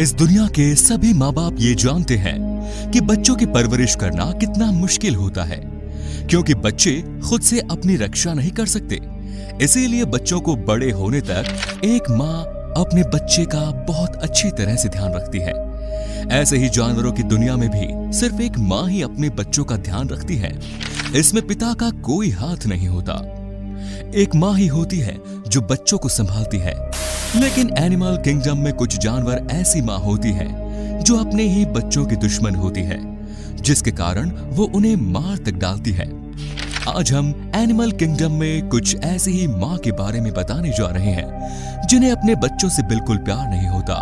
इस दुनिया के सभी माँ बाप ये जानते हैं कि बच्चों की परवरिश करना कितना मुश्किल होता है, क्योंकि बच्चे खुद से अपनी रक्षा नहीं कर सकते। इसीलिए बच्चों को बड़े होने तक एक माँ अपने बच्चे का बहुत अच्छी तरह से ध्यान रखती है। ऐसे ही जानवरों की दुनिया में भी सिर्फ़ एक माँ ही अपने बच्चों का ध्यान रखती है। इसमें पिता का कोई हाथ नहीं होता। एक माँ ही होती है जो बच्चों को संभालती है। लेकिन एनिमल किंगडम में कुछ जानवर ऐसी माँ होती है, जो अपने ही बच्चों की दुश्मन होती है, जिसके कारण वो उन्हें मार तक डालती है। आज हम एनिमल किंगडम में कुछ ऐसी ही माँ के बारे में बताने जा रहे हैं, जिन्हें अपने बच्चों से बिल्कुल प्यार नहीं होता,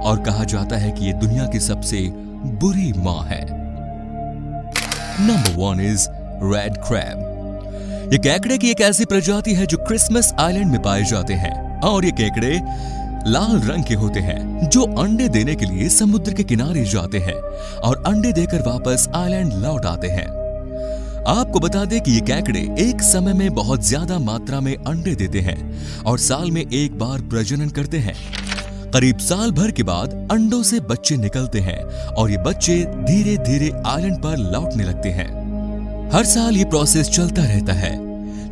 और कहा जाता है कि ये दुनिया की सबसे बुरी माँ है। Number one is red crab ये केकड़े की एक ऐसी प्रजाति है जो क्रिसमस आइलैंड में पाए जाते हैं। और ये केकड़े लाल रंग के होते हैं, जो अंडे देने के लिए समुद्र के किनारे जाते हैं और अंडे देकर वापस आइलैंड लौट आते हैं। आपको बता दें कि ये कैकड़े एक समय में बहुत ज़्यादा मात्रा में अंडे देते हैं और साल में एक बार प्रजनन करते हैं। करीब साल भर के बाद अंडों से बच्चे निकलते हैं और ये बच्चे धीरे धीरे आइलैंड पर लौटने लगते हैं। हर साल ये प्रोसेस चलता रहता है।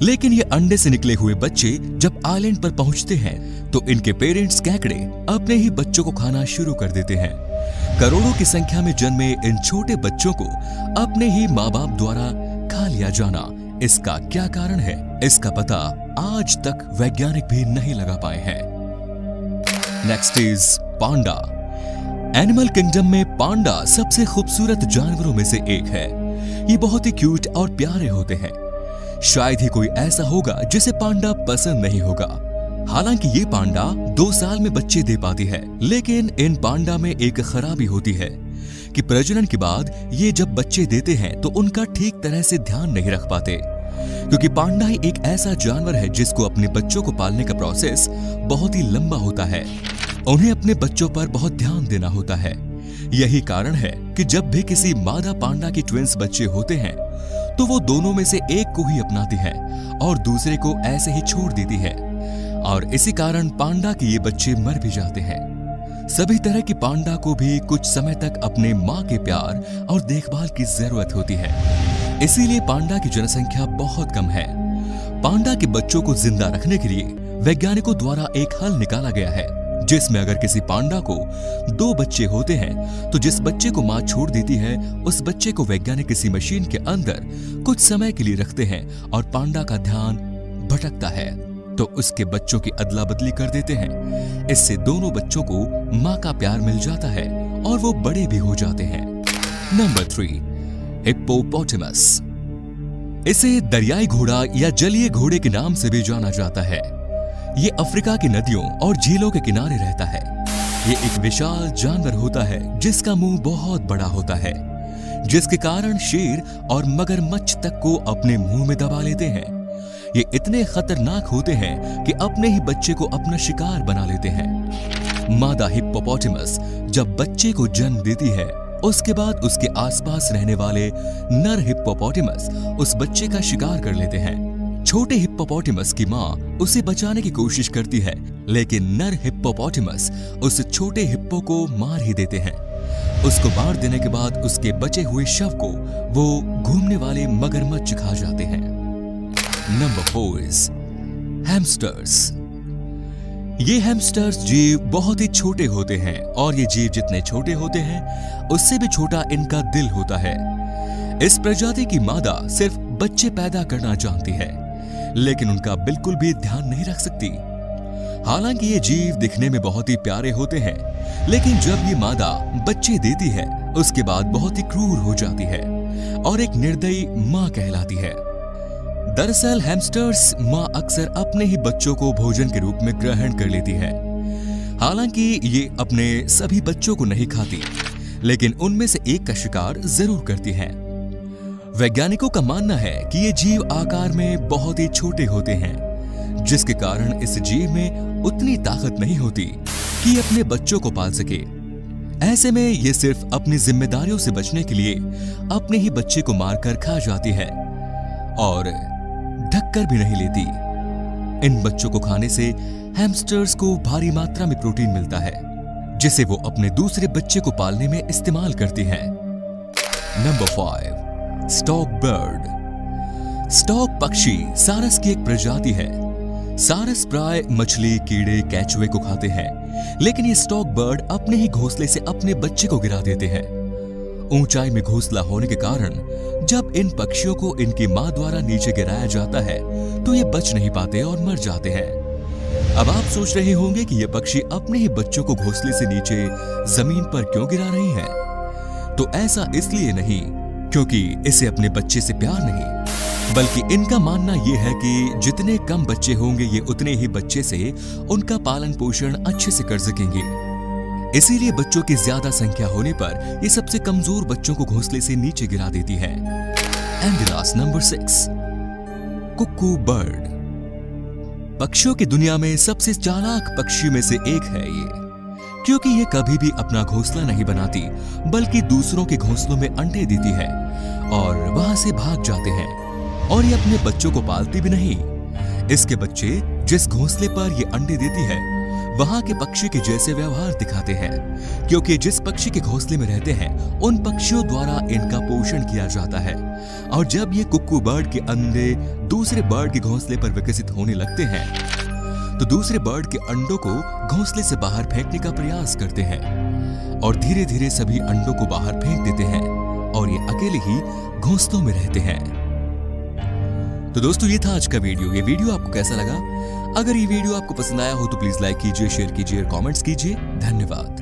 लेकिन ये अंडे से निकले हुए बच्चे जब आइलैंड पर पहुँचते हैं तो इनके पेरेंट्स कैकड़े अपने ही बच्चों को खाना शुरू कर देते हैं। करोड़ों की संख्या में जन्मे इन छोटे बच्चों को अपने ही माँ बाप द्वारा खा लिया जाना इसका क्या कारण है? इसका पता आज तक वैज्ञानिक भी नहीं लगा पाए हैं। Next is panda. Animal kingdom में पांडा सबसे खूबसूरत जानवरों में से एक है। ये बहुत ही क्यूट और प्यारे होते हैं। शायद ही कोई ऐसा होगा जिसे पांडा पसंद नहीं होगा। हालाँकि ये पांडा दो साल में बच्चे दे पाती है, लेकिन इन पांडा में एक खराबी होती है कि प्रजनन के बाद ये जब बच्चे देते हैं तो उनका ठीक तरह से ध्यान नहीं रख पाते। क्योंकि पांडा ही एक ऐसा जानवर है जिसको अपने बच्चों को पालने का प्रोसेस बहुत ही लंबा होता है। उन्हें अपने बच्चों पर बहुत ध्यान देना होता है। यही कारण है कि जब भी किसी मादा पांडा के ट्विंस बच्चे होते हैं तो वो दोनों में से एक को ही अपनाती है और दूसरे को ऐसे ही छोड़ देती है। और इसी कारण पांडा के ये बच्चे मर भी जाते हैं। सभी तरह की पांडा को भी कुछ समय तक अपने माँ के प्यार और देखभाल की ज़रूरत होती है। इसीलिए पांडा की जनसंख्या बहुत कम है। पांडा के बच्चों को ज़िंदा रखने के लिए वैज्ञानिकों द्वारा एक हल निकाला गया है। जिसमें अगर किसी पांडा को दो बच्चे होते हैं तो जिस बच्चे को माँ छोड़ देती है, उस बच्चे को वैज्ञानिक किसी मशीन के अंदर कुछ समय के लिए रखते हैं और पांडा का ध्यान भटकता है तो उसके बच्चों की अदला बदली कर देते हैं। इससे दोनों बच्चों को माँ का प्यार मिल जाता है और वो बड़े भी हो जाते हैं। Number three, hippopotamus. इसे दरियाई घोड़ा या जलीय घोड़े के नाम से भी जाना जाता है। ये अफ्रीका की नदियों और झीलों के किनारे रहता है। ये एक विशाल जानवर होता है, जिसका मुँह बहुत बड़ा होता है, जिसके कारण शेर और मगरमच्छ तक को अपने मुँह में दबा लेते हैं। ये इतने खतरनाक होते हैं कि अपने ही बच्चे को अपना शिकार बना लेते हैं। मादा हिप्पोपोटेमस जब बच्चे को जन्म देती है, उसके बाद उसके आसपास रहने वाले नर हिप्पोपोटेमस उस बच्चे का शिकार कर लेते हैं। छोटे हिप्पोपोटेमस की माँ उसे बचाने की कोशिश करती है, लेकिन नर हिप्पोपोटेमस उस छोटे हिप्पो को मार ही देते हैं। उसको मार देने के बाद उसके बचे हुए शव को वो घूमने वाले मगरमच्छ खा जाते हैं। नंबर हैमस्टर्स ये हैमस्टर्स जीव बहुत ही छोटे होते हैं, और ये जीव जितने छोटे होते हैं, उससे भी छोटा इनका दिल होता है। इस प्रजाति की मादा सिर्फ़ बच्चे पैदा करना जानती है। लेकिन उनका बिल्कुल भी ध्यान नहीं रख सकती। हालाँकि ये जीव दिखने में बहुत ही प्यारे होते हैं, लेकिन जब ये मादा बच्चे देती है, उसके बाद बहुत ही क्रूर हो जाती है और एक निर्दयी माँ कहलाती है। दरअसल हैमस्टर्स माँ अक्सर अपने ही बच्चों को भोजन के रूप में ग्रहण कर लेती है। हालाँकि ये अपने सभी बच्चों को नहीं खाती, लेकिन उनमें से एक का शिकार ज़रूर करती है। वैज्ञानिकों का मानना है कि ये जीव आकार में बहुत ही छोटे होते हैं, जिसके कारण इस जीव में उतनी ताकत नहीं होती कि अपने बच्चों को पाल सके। ऐसे में ये सिर्फ़ अपनी जिम्मेदारियों से बचने के लिए अपने ही बच्चे को मारकर खा जाती है और ढककर भी नहीं लेती। इन बच्चों को खाने से हैमस्टर्स को भारी मात्रा में प्रोटीन मिलता है, जिसे वो अपने दूसरे बच्चे को पालने में इस्तेमाल करती हैं। Number five stork bird stork पक्षी सारस की एक प्रजाति है। सारस प्राय मछली, कीड़े, कैचुए को खाते हैं। लेकिन ये स्टॉक बर्ड अपने ही घोंसले से अपने बच्चे को गिरा देते हैं। ऊंचाई में घोंसला होने के कारण जब इन पक्षियों को इनकी माँ द्वारा नीचे गिराया जाता है तो ये बच नहीं पाते और मर जाते हैं। अब आप सोच रहे होंगे कि ये पक्षी अपने ही बच्चों को घोंसले से नीचे ज़मीन पर क्यों गिरा रही हैं? तो ऐसा इसलिए नहीं क्योंकि इसे अपने बच्चे से प्यार नहीं, बल्कि इनका मानना यह है कि जितने कम बच्चे होंगे, ये उतने ही बच्चे से उनका पालन पोषण अच्छे से कर सकेंगे। इसीलिए बच्चों की ज़्यादा संख्या होने पर ये सबसे कमज़ोर बच्चों को घोंसले से नीचे गिरा देती है। And last number six cuckoo bird. पक्षियों की दुनिया में सबसे चालाक पक्षी में से एक है ये। क्योंकि ये कभी भी अपना घोंसला नहीं बनाती, बल्कि दूसरों के घोंसलों में अंडे देती है और वहाँ से भाग जाते हैं। और ये अपने बच्चों को पालती भी नहीं। इसके बच्चे जिस घोंसले पर ये अंडे देती है, वहाँ के पक्षी के जैसे व्यवहार दिखाते हैं, क्योंकि जिस पक्षी के घोंसले में रहते हैं, उन पक्षियों द्वारा इनका पोषण किया जाता है। और जब ये कुक्कू बर्ड के अंडे दूसरे बर्ड के घोंसले पर विकसित होने लगते हैं तो दूसरे बर्ड के अंडों को घोंसले से बाहर फेंकने का प्रयास करते हैं और धीरे धीरे सभी अंडों को बाहर फेंक देते हैं और ये अकेले ही घोंसलों में रहते हैं। तो दोस्तों, ये था आज का वीडियो। ये वीडियो आपको कैसा लगा? अगर ये वीडियो आपको पसंद आया हो तो प्लीज़ लाइक कीजिए, शेयर कीजिए और कॉमेंट्स कीजिए। धन्यवाद।